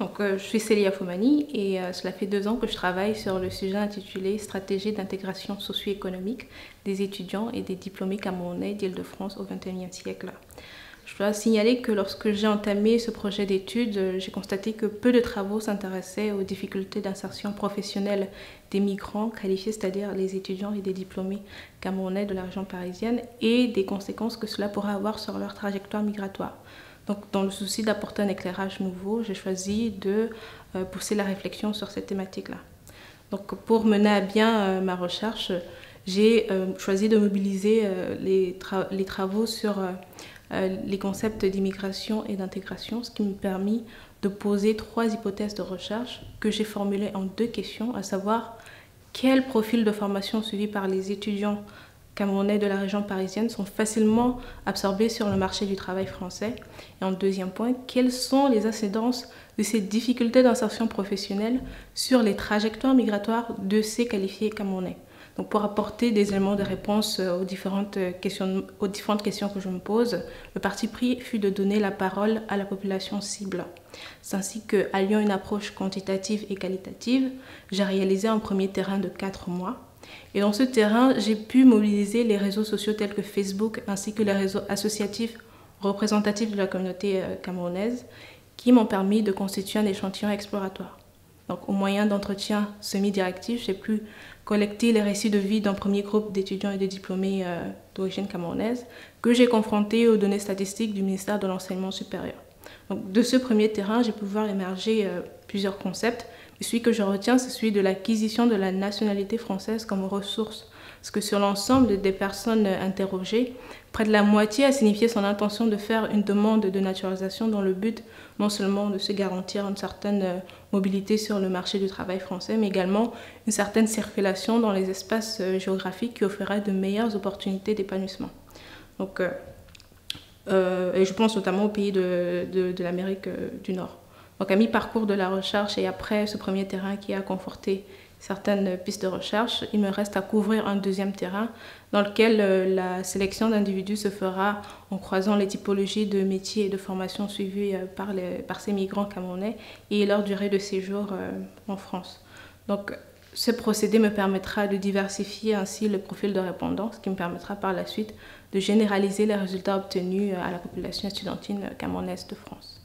Euh, je suis Célia Foumani et euh, cela fait deux ans que je travaille sur le sujet intitulé Stratégie d'intégration socio-économique des étudiants et des diplômés camerounais d'Île-de-France au XXIe siècle. Je dois signaler que lorsque j'ai entamé ce projet d'étude, euh, j'ai constaté que peu de travaux s'intéressaient aux difficultés d'insertion professionnelle des migrants qualifiés, c'est-à-dire les étudiants et des diplômés camerounais de la région parisienne, et des conséquences que cela pourrait avoir sur leur trajectoire migratoire. Donc, dans le souci d'apporter un éclairage nouveau, j'ai choisi de euh, pousser la réflexion sur cette thématique-là. Donc, pour mener à bien euh, ma recherche, j'ai euh, choisi de mobiliser les, travaux sur les concepts d'immigration et d'intégration, ce qui me permis de poser trois hypothèses de recherche que j'ai formulées en deux questions, à savoir quel profil de formation suivi par les étudiants camerounais de la région parisienne sont facilement absorbés sur le marché du travail français. Et en deuxième point, quelles sont les incidences de ces difficultés d'insertion professionnelle sur les trajectoires migratoires de ces qualifiés camerounais? Donc pour apporter des éléments de réponse aux différentes, questions, aux différentes questions que je me pose, le parti pris fut de donner la parole à la population cible. C'est ainsi que, alliant une approche quantitative et qualitative, j'ai réalisé un premier terrain de quatre mois et dans ce terrain, j'ai pu mobiliser les réseaux sociaux tels que Facebook ainsi que les réseaux associatifs représentatifs de la communauté euh, camerounaise qui m'ont permis de constituer un échantillon exploratoire. Donc, au moyen d'entretiens semi-directifs, j'ai pu collecter les récits de vie d'un premier groupe d'étudiants et de diplômés euh, d'origine camerounaise que j'ai confronté aux données statistiques du ministère de l'Enseignement supérieur. De ce premier terrain, j'ai pu voir émerger euh, plusieurs concepts celui que je retiens, c'est celui de l'acquisition de la nationalité française comme ressource. Parce que sur l'ensemble des personnes interrogées, près de la moitié a signifié son intention de faire une demande de naturalisation dans le but non seulement de se garantir une certaine euh, mobilité sur le marché du travail français, mais également une certaine circulation dans les espaces euh, géographiques qui offriraient de meilleures opportunités d'épanouissement. Donc, euh, et je pense notamment aux pays de, de l'Amérique du Nord. Donc à mi-parcours de la recherche et après ce premier terrain qui a conforté certaines pistes de recherche, il me reste à couvrir un deuxième terrain dans lequel euh, la sélection d'individus se fera en croisant les typologies de métiers et de formations suivies euh, par, les, par ces migrants camerounais et leur durée de séjour euh, en France. Ce procédé me permettra de diversifier ainsi le profil de répondants, ce qui me permettra par la suite de généraliser les résultats obtenus à la population étudiantine camerounaise de France.